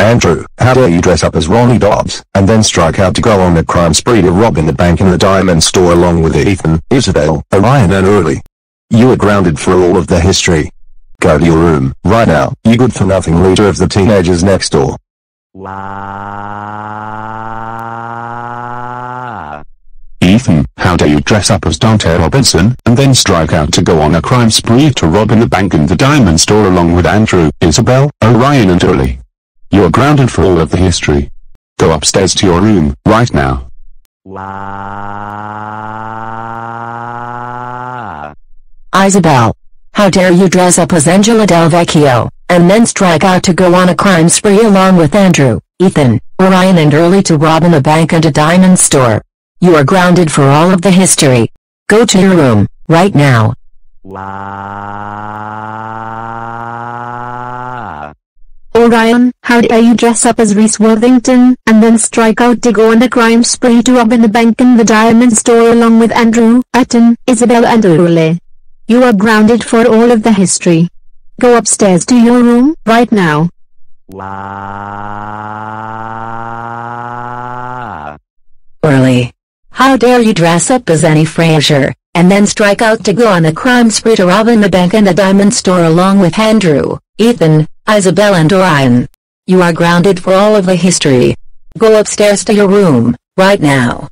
Andrew, how dare you dress up as Ronnie Dobbs, and then strike out to go on a crime spree to rob in the bank and the diamond store along with Ethan, Isabel, Orion and Early. You are grounded for all of the history. Go to your room, right now, you good-for-nothing leader of the teenagers next door. Ethan, how dare you dress up as Dante Robinson, and then strike out to go on a crime spree to rob in the bank and the diamond store along with Andrew, Isabel, Orion and Early. You are grounded for all of the history. Go upstairs to your room, right now. Isabel. How dare you dress up as Angela Del Vecchio, and then strike out to go on a crime spree along with Andrew, Ethan, Orion and Early to rob in a bank and a diamond store. You are grounded for all of the history. Go to your room, right now. Orion, how dare you dress up as Reese Worthington, and then strike out to go on a crime spree to rob in the bank and the diamond store along with Andrew, Ethan, Isabel and Ule. You are grounded for all of the history. Go upstairs to your room, right now. Early. How dare you dress up as Annie Fraser, and then strike out to go on a crime spree to rob in the bank and a diamond store along with Andrew, Ethan, Isabel and Orion. You are grounded for all of the history. Go upstairs to your room, right now.